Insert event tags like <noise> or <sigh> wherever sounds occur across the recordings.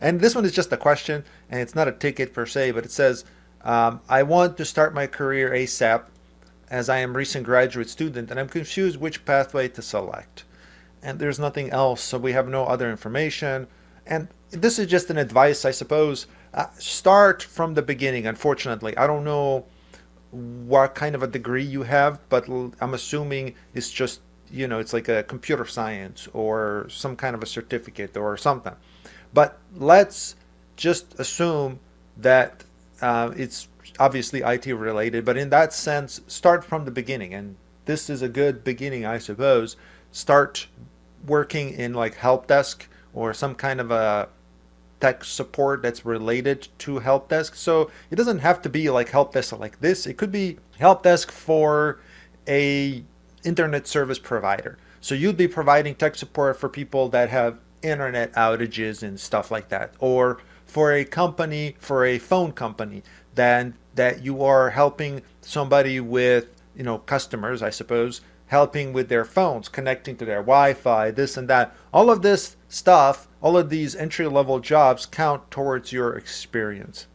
and this one is just a question, and it's not a ticket per se, but it says, um, I want to start my career ASAP as I am recent graduate student and I'm confused which pathway to select. And there's nothing else, so we have no other information. And this is just an advice, I suppose. Uh, start from the beginning, unfortunately. I don't know what kind of a degree you have, but I'm assuming it's just, you know, it's like a computer science or some kind of a certificate or something. But let's just assume that uh, it's obviously IT related, but in that sense, start from the beginning. And this is a good beginning, I suppose. Start working in like help desk or some kind of a tech support that's related to help desk. So it doesn't have to be like help desk like this. It could be help desk for a internet service provider. So you'd be providing tech support for people that have internet outages and stuff like that or for a company for a phone company then that you are helping somebody with you know customers i suppose helping with their phones connecting to their wi-fi this and that. All of this stuff all of these entry level jobs count towards your experience.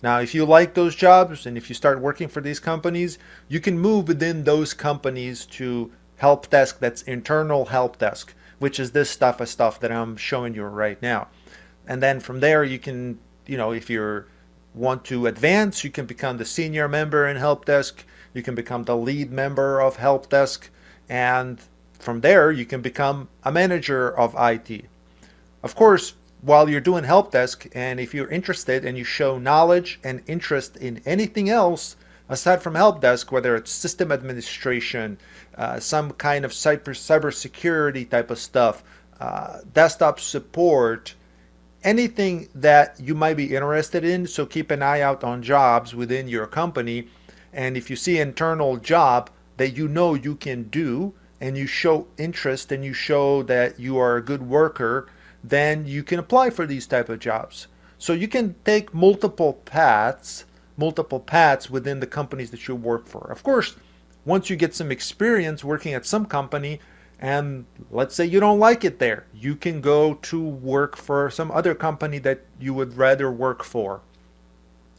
Now if you like those jobs and if you start working for these companies you can move within those companies to help desk that's internal help desk which is this stuff of stuff that I'm showing you right now. And then from there, you can, you know, if you want to advance, you can become the senior member in help desk. You can become the lead member of help desk. And from there, you can become a manager of IT. Of course, while you're doing help desk, and if you're interested and you show knowledge and interest in anything else, aside from help desk, whether it's system administration, uh, some kind of cyber cybersecurity type of stuff, uh, desktop support, anything that you might be interested in. So keep an eye out on jobs within your company, and if you see an internal job that you know you can do, and you show interest and you show that you are a good worker, then you can apply for these type of jobs. So you can take multiple paths multiple paths within the companies that you work for. Of course, once you get some experience working at some company, and let's say you don't like it there, you can go to work for some other company that you would rather work for.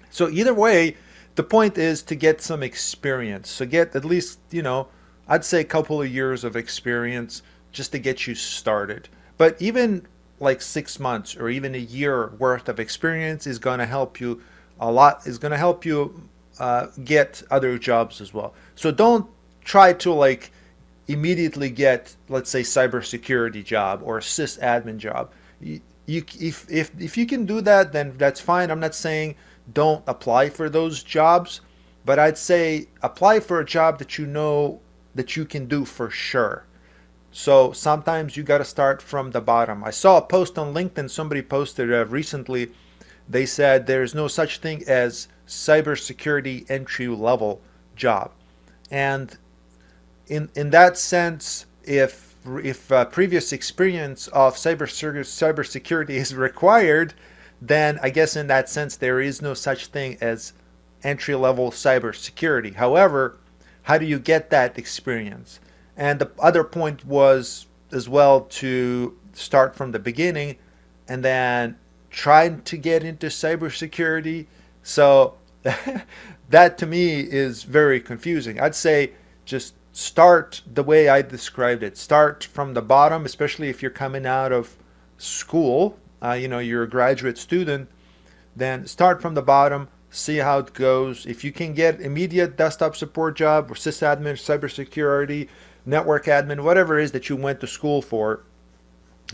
So, either way, the point is to get some experience. So, get at least, you know, I'd say a couple of years of experience just to get you started. But even like six months or even a year worth of experience is going to help you a lot is going to help you uh, get other jobs as well. So don't try to like immediately get, let's say, cybersecurity job or sysadmin job. You, you, if, if, if you can do that, then that's fine. I'm not saying don't apply for those jobs, but I'd say apply for a job that you know that you can do for sure. So sometimes you got to start from the bottom. I saw a post on LinkedIn. Somebody posted uh, recently they said there's no such thing as cybersecurity entry level job. And in in that sense, if if uh, previous experience of cyber cybersecurity is required, then I guess in that sense there is no such thing as entry level cybersecurity. However, how do you get that experience? And the other point was as well to start from the beginning and then trying to get into cybersecurity. So <laughs> that to me is very confusing. I'd say just start the way I described it. Start from the bottom, especially if you're coming out of school. Uh, you know, you're a graduate student. Then start from the bottom, see how it goes. If you can get immediate desktop support job or sysadmin, cybersecurity, network admin, whatever it is that you went to school for,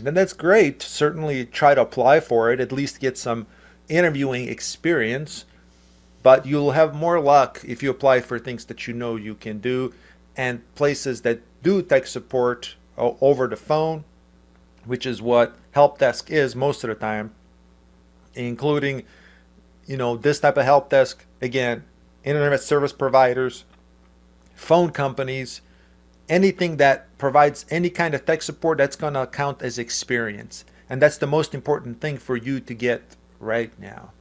then that's great. Certainly try to apply for it, at least get some interviewing experience. But you'll have more luck if you apply for things that you know you can do and places that do tech support uh, over the phone, which is what help desk is most of the time, including you know this type of help desk again, internet service providers, phone companies, anything that provides any kind of tech support, that's going to count as experience. And that's the most important thing for you to get right now.